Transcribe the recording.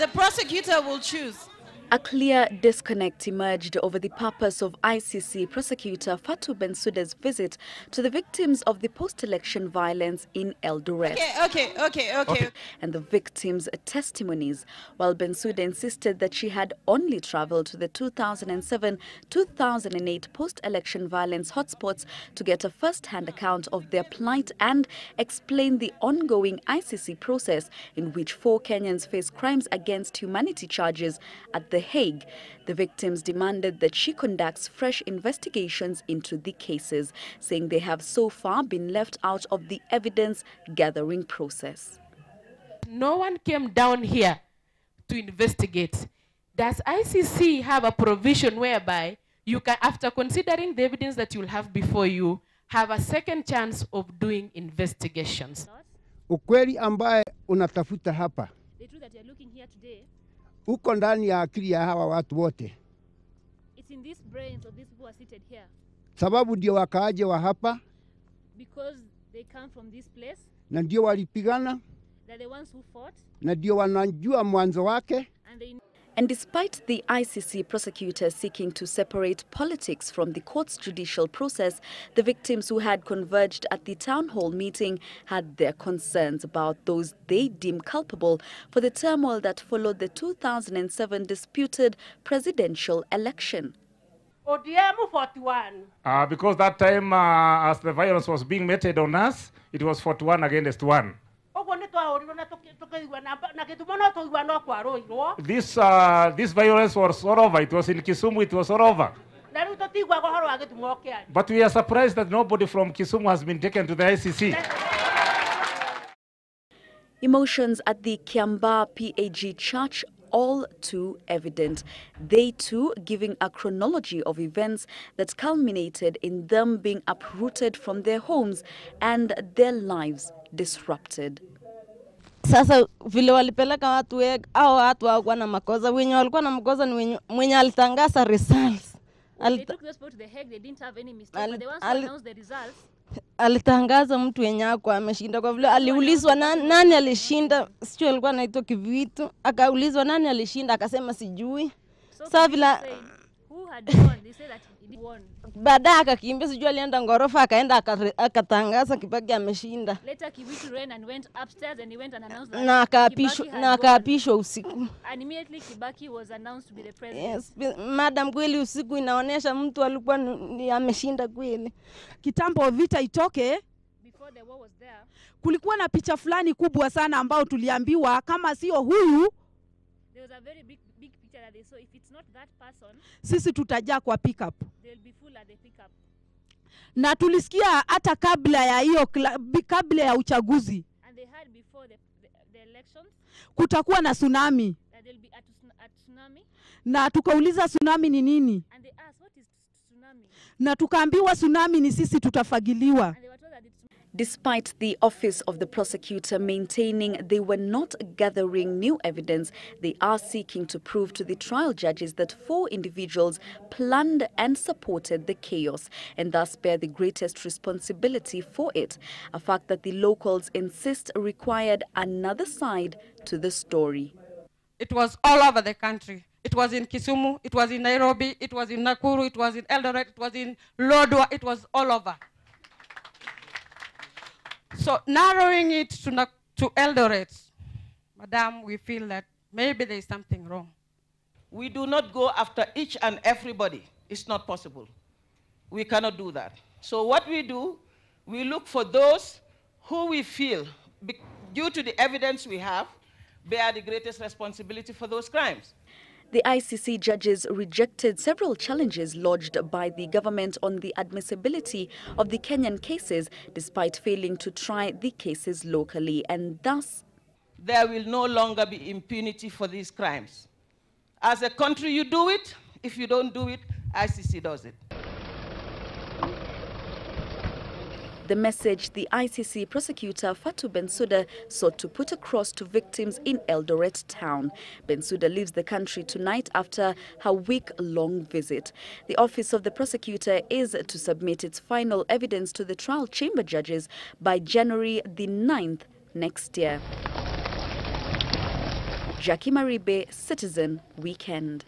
The prosecutor will choose. A clear disconnect emerged over the purpose of ICC prosecutor Fatou Bensouda's visit to the victims of the post-election violence in Eldoret. Okay, okay, okay, okay. And the victims' testimonies, while Bensouda insisted that she had only traveled to the 2007-2008 post-election violence hotspots to get a first-hand account of their plight and explain the ongoing ICC process in which four Kenyans face crimes against humanity charges at The Hague. The victims demanded that she conducts fresh investigations into the cases, saying they have so far been left out of the evidence gathering process. No one came down here to investigate. Does ICC have a provision whereby you can, after considering the evidence that you'll have before you, have a second chance of doing investigations? Ukweli ambaye unatafuta hapa The truth that you're looking here today, uko ndani ya akili ya hawa watu wote, sababu ndio wakaaje wa hapa? Na ndio walipigana. Na ndio wanajua mwanzo wake. And despite the ICC prosecutors seeking to separate politics from the court's judicial process, the victims who had converged at the town hall meeting had their concerns about those they deem culpable for the turmoil that followed the 2007 disputed presidential election. ODM 41. Uh, because that time, uh, as the violence was being meted on us, it was 41 against 1. This, uh, this violence was all over. It was in Kisumu, it was all over. na rĩu tũtiguaga ũhoro wa gĩthumo kĩanyu But we are surprised that nobody from Kisumu has been taken to the ICC. Emotions at the Kiambaa PAG church all too evident. They too giving a chronology of events that culminated in them being uprooted from their homes and their lives disrupted. Sasa vile walipeleka watu we, au watu hawakuwa na makosa, wenye walikuwa na makosa ni wenye, mwenye alitangaza results. Alita, alitangaza mtu wenye ako ameshinda, kwa vile aliulizwa nani, nani alishinda, sio alikuwa anaitwa Kivitu, akaulizwa nani alishinda, akasema sijui. so Sasa vile baadaye akakimbia, sijui alienda ngorofa, akaenda akatangaza Kibaki ameshinda, na akaapishwa usiku. Yes, madam, kweli usiku inaonyesha mtu alikuwa ameshinda kweli. Kitambo vita itoke kulikuwa na picha fulani kubwa sana ambao tuliambiwa kama sio huyu there was a very big, big picture that they saw. If it's not that person, sisi tutajaa kwa pickup. they'll be full at the pickup. Na tulisikia hata kabla ya hiyo kabla ya uchaguzi And they had before the, the, the elections kutakuwa na tsunami, that there'll be a, tsun- at tsunami. na tukauliza tsunami ni nini, And they asked, what is tsunami? na tukaambiwa tsunami ni sisi tutafagiliwa. And they were told that it's Despite the office of the prosecutor maintaining they were not gathering new evidence, they are seeking to prove to the trial judges that four individuals planned and supported the chaos and thus bear the greatest responsibility for it, a fact that the locals insist required another side to the story. It was all over the country. It was in Kisumu, it was in Nairobi, it was in Nakuru, it was in Eldoret, it was in Lodwar, it was all over. So narrowing it to, to Eldoret, Madam, we feel that maybe there is something wrong. We do not go after each and everybody. It's not possible. We cannot do that. So what we do, we look for those who we feel, due to the evidence we have, bear the greatest responsibility for those crimes. The ICC judges rejected several challenges lodged by the government on the admissibility of the Kenyan cases, despite failing to try the cases locally, and thus There will no longer be impunity for these crimes. As a country, you do it. If you don't do it, ICC does it. The message the ICC prosecutor Fatou Bensouda sought to put across to victims in Eldoret town. Bensouda leaves the country tonight after her week-long visit. The office of the prosecutor is to submit its final evidence to the trial chamber judges by January the 9th next year. Jacquie Maribe, Citizen Weekend.